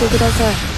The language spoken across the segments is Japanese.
してください。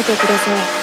めてください。